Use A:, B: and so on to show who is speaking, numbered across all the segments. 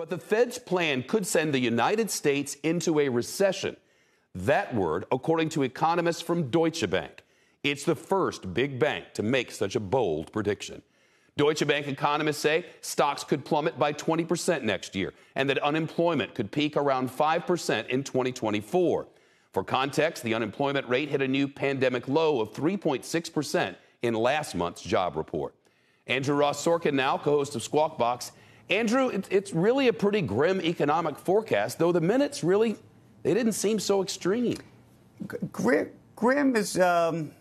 A: But the Fed's plan could send the United States into a recession. That word, according to economists from Deutsche Bank. It's the first big bank to make such a bold prediction. Deutsche Bank economists say stocks could plummet by 20% next year and that unemployment could peak around 5% in 2024. For context, the unemployment rate hit a new pandemic low of 3.6% in last month's job report. Andrew Ross Sorkin now, co-host of Squawk Box. Andrew, it's really a pretty grim economic forecast, though the minutes really they didn't seem so extreme.
B: Grim, grim is um,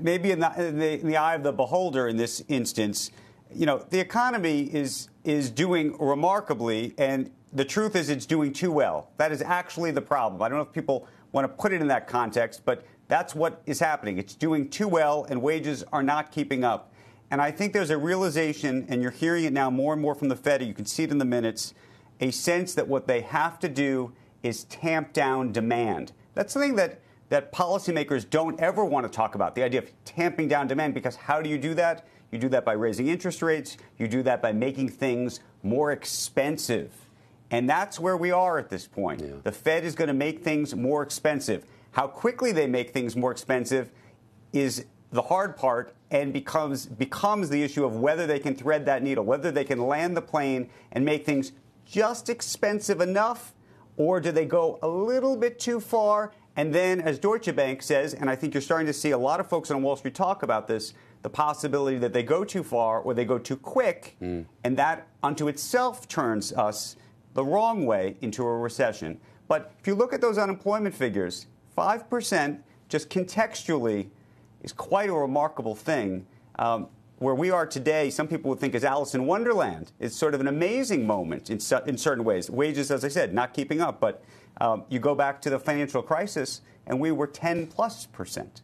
B: maybe in the, in the, in the eye of the beholder in this instance. You know, the economy is is doing remarkably, and the truth is, it's doing too well. That is actually the problem. I don't know if people want to put it in that context, but that's what is happening. It's doing too well, and wages are not keeping up. And I think there's a realization, and you're hearing it now more and more from the Fed, you can see it in the minutes, a sense that what they have to do is tamp down demand. That's something that, that policymakers don't ever want to talk about the idea of tamping down demand because how do you do that? You do that by raising interest rates, you do that by making things more expensive. And that's where we are at this point. Yeah. The Fed is going to make things more expensive. How quickly they make things more expensive is the hard part and becomes becomes the issue of whether they can thread that needle, whether they can land the plane and make things just expensive enough or do they go a little bit too far? And then, as Deutsche Bank says, and I think you're starting to see a lot of folks on Wall Street talk about this, the possibility that they go too far or they go too quick, mm. and that unto itself turns us the wrong way into a recession. But if you look at those unemployment figures, 5% just contextually is quite a remarkable thing. Um, where we are today, some people would think is Alice in Wonderland. It's sort of an amazing moment in, in certain ways. Wages, as I said, not keeping up. But um, you go back to the financial crisis, and we were 10 plus percent.